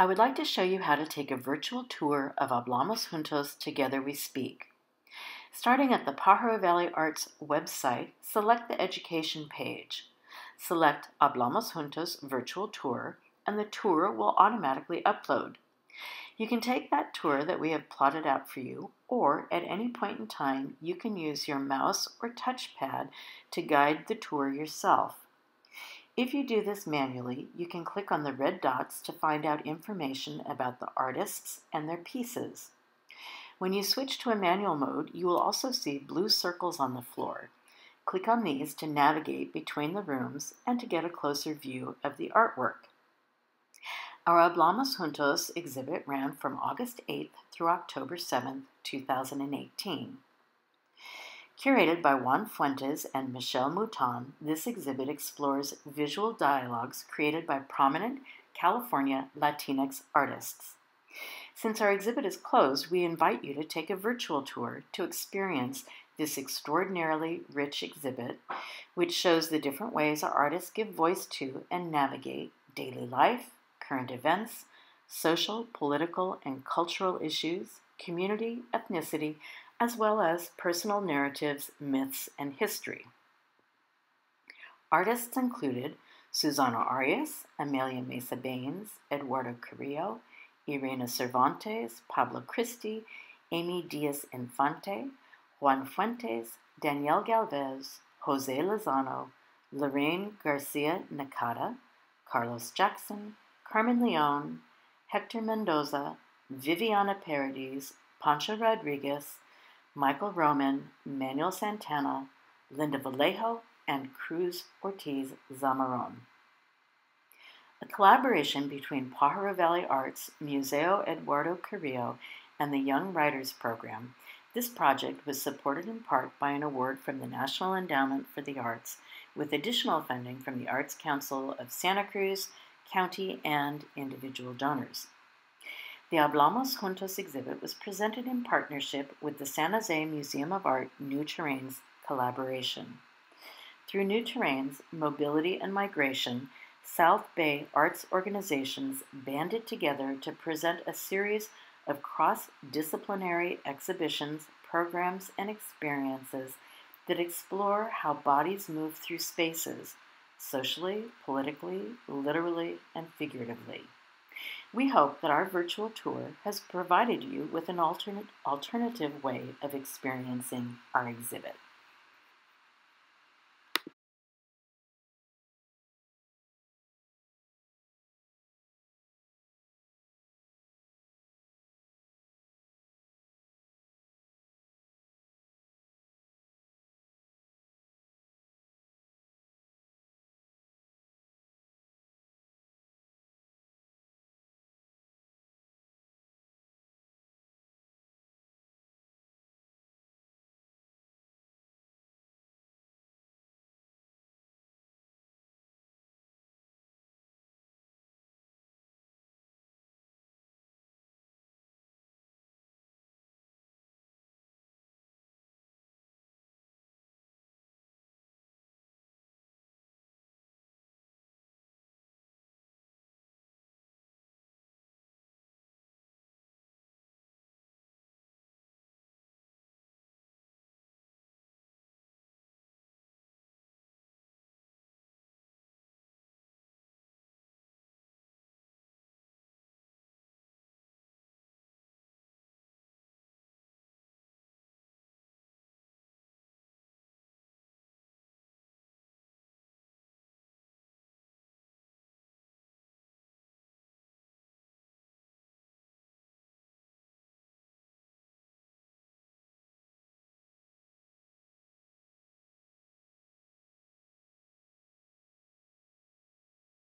I would like to show you how to take a virtual tour of Hablamos Juntos Together We Speak. Starting at the Pajaro Valley Arts website, select the Education page. Select Hablamos Juntos Virtual Tour, and the tour will automatically upload. You can take that tour that we have plotted out for you, or at any point in time, you can use your mouse or touchpad to guide the tour yourself. If you do this manually, you can click on the red dots to find out information about the artists and their pieces. When you switch to a manual mode, you will also see blue circles on the floor. Click on these to navigate between the rooms and to get a closer view of the artwork. Our Hablamos Juntos exhibit ran from August 8th through October 7th, 2018. Curated by Juan Fuentes and Michelle Mouton, this exhibit explores visual dialogues created by prominent California Latinx artists. Since our exhibit is closed, we invite you to take a virtual tour to experience this extraordinarily rich exhibit, which shows the different ways our artists give voice to and navigate daily life, current events, social, political, and cultural issues, community, ethnicity, as well as personal narratives, myths, and history. Artists included Susana Arias, Amalia Mesa Bains, Eduardo Carrillo, Irina Cervantes, Pablo Cristi, Amy Diaz Infante, Juan Fuentes, Danielle Galvez, Jose Lozano, Lorraine Garcia Nakata, Carlos Jackson, Carmen Leon, Hector Mendoza, Viviana Paredes, Pancho Rodriguez, Michael Roman, Manuel Santana, Linda Vallejo, and Cruz Ortiz Zamaron. A collaboration between Pajaro Valley Arts, Museo Eduardo Carrillo, and the Young Writers Program, this project was supported in part by an award from the National Endowment for the Arts, with additional funding from the Arts Council of Santa Cruz, county, and individual donors. The Hablamos Juntos exhibit was presented in partnership with the San Jose Museum of Art New Terrains collaboration. Through New Terrains, Mobility and Migration, South Bay arts organizations banded together to present a series of cross disciplinary exhibitions, programs, and experiences that explore how bodies move through spaces, socially, politically, literally, and figuratively. We hope that our virtual tour has provided you with an alternate, alternative way of experiencing our exhibit.